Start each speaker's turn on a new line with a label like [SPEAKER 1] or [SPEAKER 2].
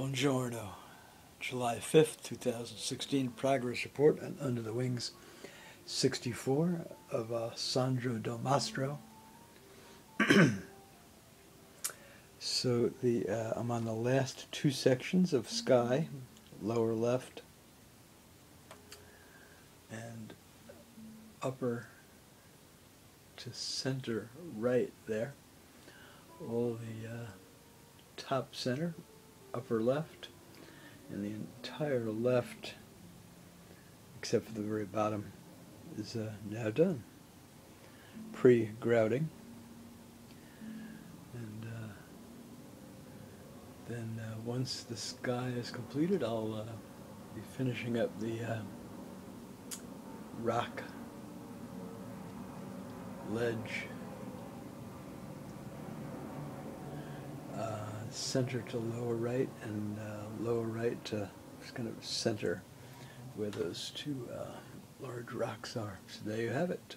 [SPEAKER 1] Buongiorno. July 5th, 2016 progress report and Under the Wings 64 of uh, Sandro Delmastro. so the uh, I'm on the last two sections of Sky, lower left and upper to center right there. All the uh, top center, upper left, and the entire left, except for the very bottom, is uh, now done. Pre-grouting. And uh, then uh, once the sky is completed, I'll uh, be finishing up the uh, rock ledge uh, center to lower right and uh, lower right to kind of center where those two uh, large rocks are. So there you have it.